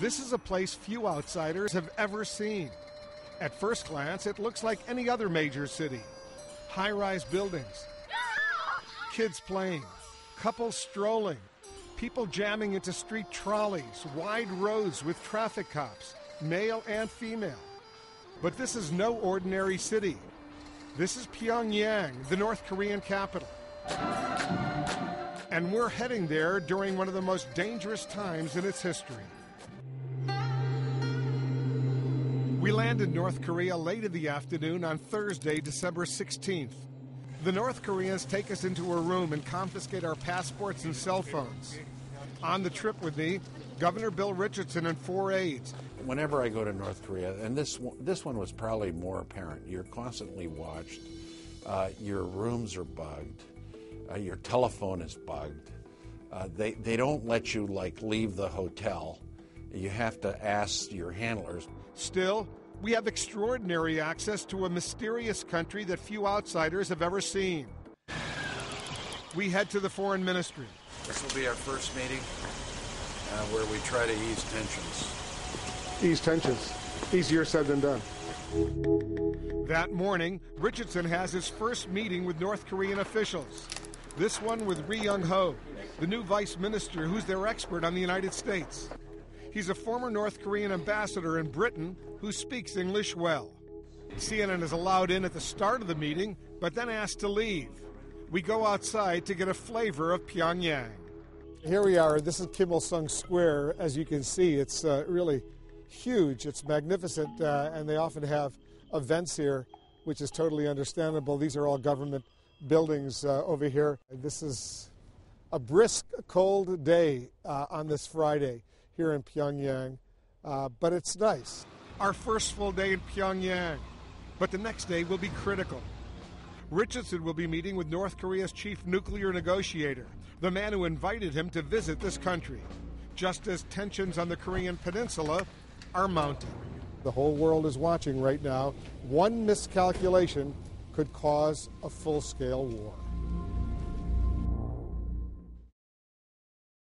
This is a place few outsiders have ever seen. At first glance, it looks like any other major city high rise buildings, kids playing, couples strolling, people jamming into street trolleys, wide roads with traffic cops, male and female. But this is no ordinary city. This is Pyongyang, the North Korean capital. And we're heading there during one of the most dangerous times in its history. We land in North Korea late in the afternoon on Thursday, December 16th. The North Koreans take us into a room and confiscate our passports and cell phones. On the trip with me, Governor Bill Richardson and four aides. Whenever I go to North Korea, and this one, this one was probably more apparent, you're constantly watched. Uh, your rooms are bugged. Uh, your telephone is bugged. Uh, they they don't let you like leave the hotel. You have to ask your handlers. Still, we have extraordinary access to a mysterious country that few outsiders have ever seen. We head to the foreign ministry. This will be our first meeting uh, where we try to ease tensions. Ease tensions. Easier said than done. That morning, Richardson has his first meeting with North Korean officials. This one with Ri Young Ho, the new vice minister who's their expert on the United States. He's a former North Korean ambassador in Britain who speaks English well. CNN is allowed in at the start of the meeting, but then asked to leave. We go outside to get a flavor of Pyongyang. Here we are. This is Kim Il sung Square. As you can see, it's uh, really huge. It's magnificent, uh, and they often have events here, which is totally understandable. These are all government buildings uh, over here. This is a brisk, cold day uh, on this Friday here in Pyongyang, uh, but it's nice. Our first full day in Pyongyang, but the next day will be critical. Richardson will be meeting with North Korea's chief nuclear negotiator, the man who invited him to visit this country, just as tensions on the Korean peninsula are mounting. The whole world is watching right now. One miscalculation could cause a full scale war.